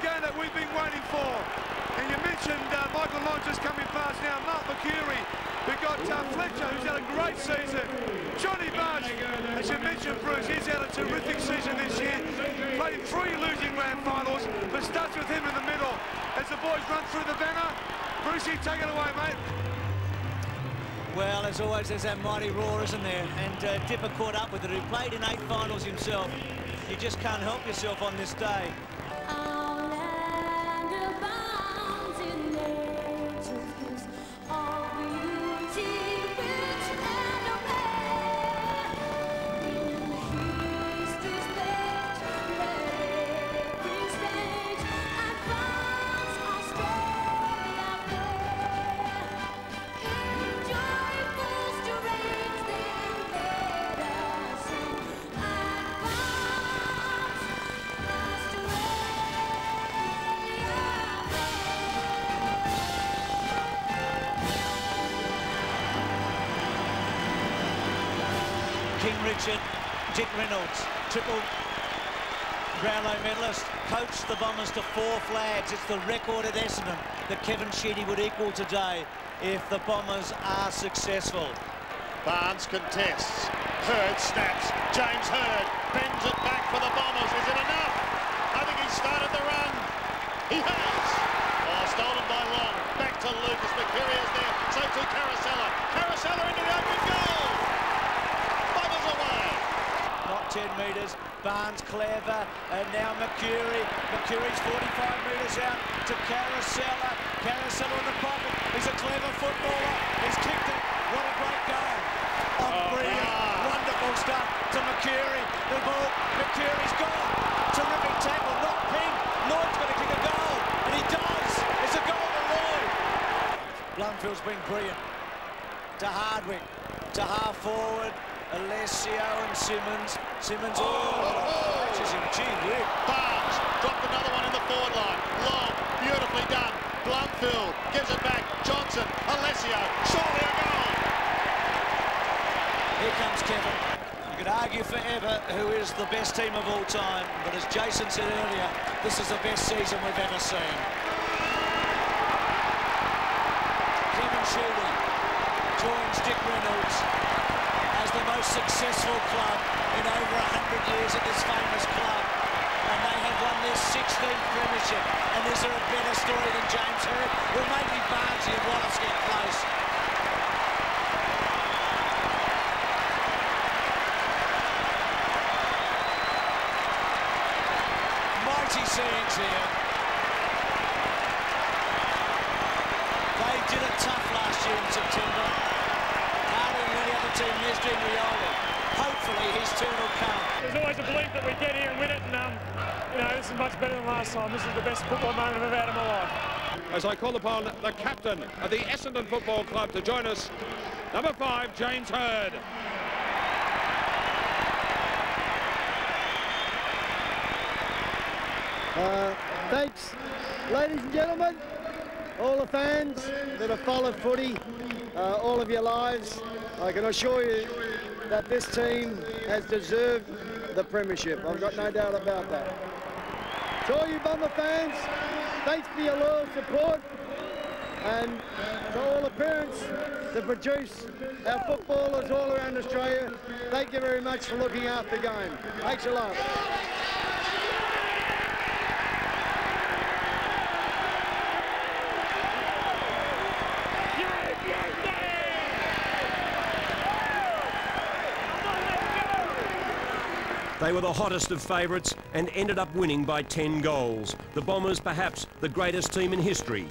game that we've been waiting for. And you mentioned uh, Michael Long just coming past now. Mark Mercuri. We've got uh, Fletcher, who's had a great season. Johnny Barnes, as you mentioned, Bruce, he's had a terrific season this year. Played three losing grand finals, but starts with him in the middle. As the boys run through the banner, Brucey, take it away, mate. Well, as always, there's that mighty roar, isn't there? And uh, Dipper caught up with it, who played in eight finals himself. You just can't help yourself on this day. Richard, Dick Reynolds, triple Brownlow medalist, coached the Bombers to four flags. It's the record at Essendon that Kevin Sheedy would equal today if the Bombers are successful. Barnes contests. Hird snaps. James Hird bends it back for the Bombers. Is it enough? I think he started the run. He has. Oh, stolen by Long. Back to Lucas. Mercuri is there. So to Caracella. Caracella into the open goal. 10 metres. Barnes clever, and now Mercuri. Mercuri's 45 metres out to Caracella. Caracella in the pocket. He's a clever footballer. He's kicked it. What a great goal. Oh, oh brilliant. Wonderful stuff to Mercuri. The ball. Mercuri's gone. Terrific tackle. Not Ping. Lloyd's going to kick a goal, and he does. It's a goal to Lloyd. Blumfield's been brilliant. To Hardwick. To half forward. Alessio and Simmons. Simmons, oh, oh, catches him. Gee, whip. Barnes dropped another one in the forward line. Long, beautifully done. Blumfield gives it back. Johnson, Alessio, surely a goal. Here comes Kevin. You could argue forever who is the best team of all time, but as Jason said earlier, this is the best season we've ever seen. Kevin Sheedy joins Dick Reynolds the most successful club in over 100 years at this famous club. And they have won their 16th premiership. And is there a better story than James Hird? Well, maybe Barnsley and Wallis get close. Mighty scenes here. They did it tough last year in September team, here's Dean Rioli. Hopefully his turn will come. There's always a belief that we get here and win it, and um, you know, this is much better than last time. This is the best football moment I've ever had in my life. As I call upon the captain of the Essendon Football Club to join us, number five, James Hird. Uh, thanks, ladies and gentlemen, all the fans that have followed footy uh, all of your lives. I can assure you that this team has deserved the premiership. I've got no doubt about that. To all you Bomber fans, thanks for your loyal support and to all the parents that produce our footballers all around Australia, thank you very much for looking after the game. Thanks a lot. They were the hottest of favourites and ended up winning by 10 goals. The Bombers, perhaps the greatest team in history,